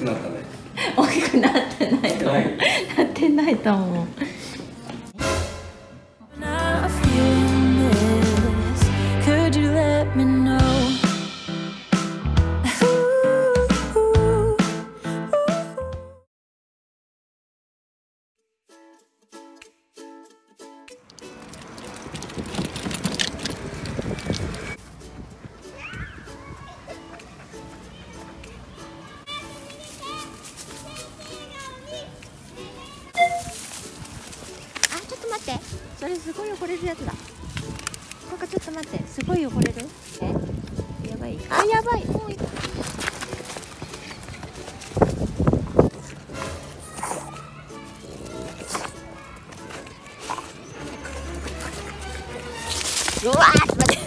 くなったね。大きくなってないと思う。なってないと思うれすごい汚れるやつだ。ここちょっと待って。すごい汚れる？え？やばい。あやばい。もういうわーっ待っ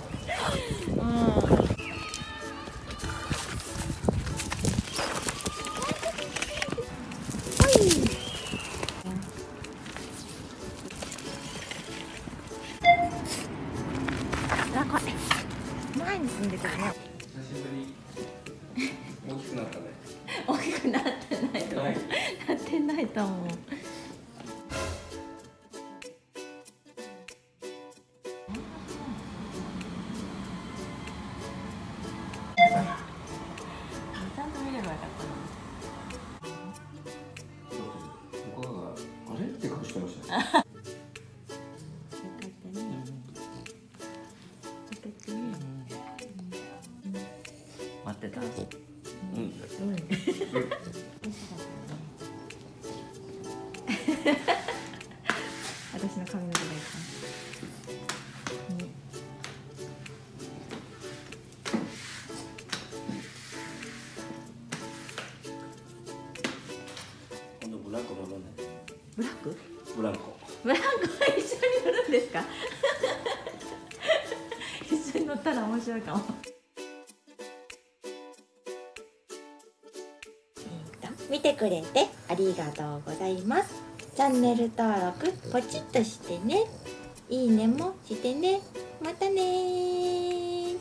てあこれ前に住んでね。久しぶり大きくなったね。大きくなってないと思う。ない。なってないと思う。あれ？って顔してました かったね待ってた。うん。私の髪の毛がいいかな、今度ブランコ乗るね。ブラックブランコ。ブランコは一緒に乗るんですか？面白いかも。見てくれてありがとうございます。チャンネル登録ポチッとしてね。いいねもしてね。またねー。